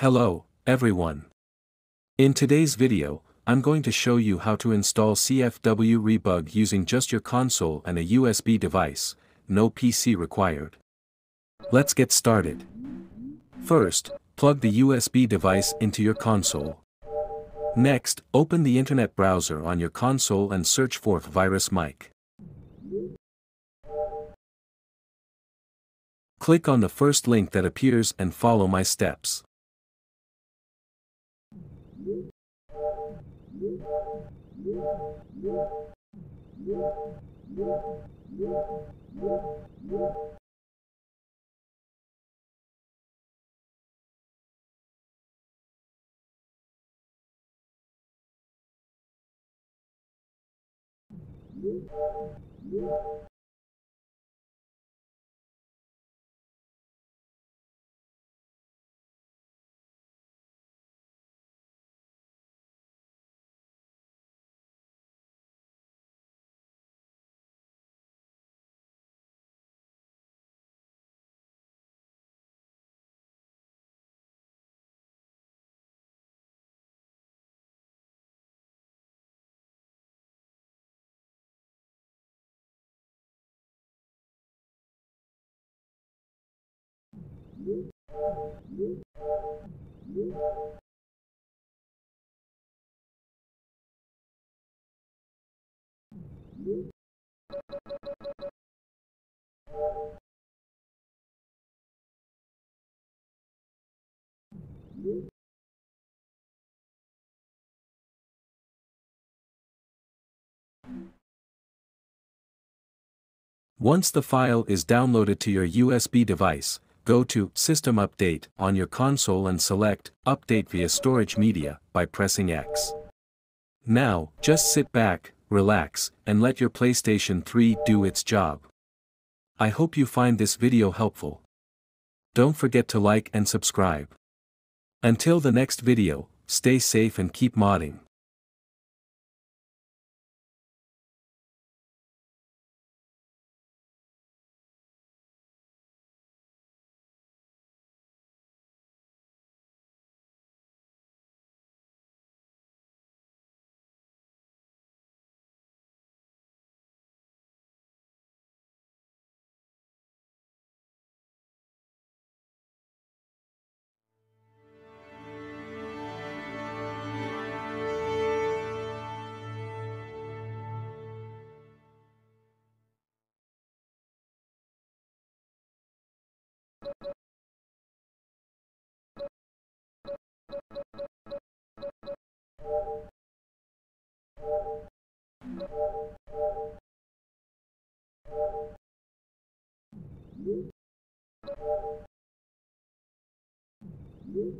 Hello, everyone. In today's video, I'm going to show you how to install CFW Rebug using just your console and a USB device, no PC required. Let's get started. First, plug the USB device into your console. Next, open the internet browser on your console and search for Virus Mike. Click on the first link that appears and follow my steps. Yeah. Once the file is downloaded to your USB device, go to System Update on your console and select Update via Storage Media by pressing X. Now, just sit back, relax, and let your PlayStation 3 do its job. I hope you find this video helpful. Don't forget to like and subscribe. Until the next video, stay safe and keep modding. Mm-hmm.